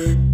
Baby.